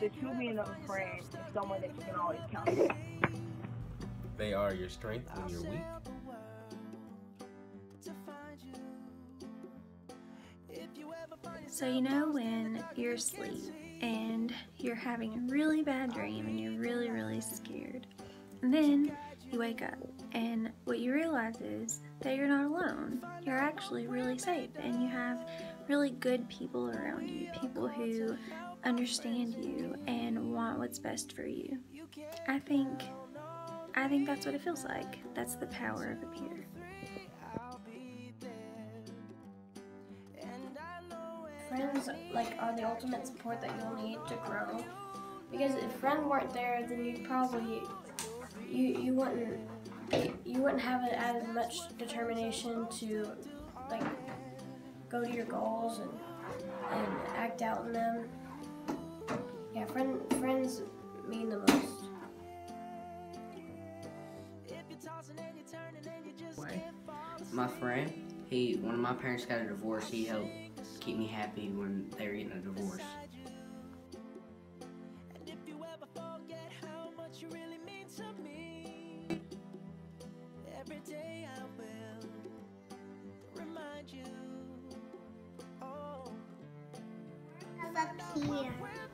the true meaning of a friend is someone that you can always count on. They are your strength when you're weak. So, you know, when you're asleep and you're having a really bad dream and you're really, really scared, and then you wake up and what you realize is that you're not alone. You're actually really safe and you have really good people around you, people who understand you and want what's best for you. I think I think that's what it feels like. That's the power of a peer. friends like are the ultimate support that you'll need to grow. Because if friends weren't there, then you'd probably you you wouldn't you wouldn't have as much determination to like go to your goals and and act out in them. Yeah, friend friends mean the most. My friend, he when my parents got a divorce, he helped keep me happy when they were getting a divorce. Have a peer.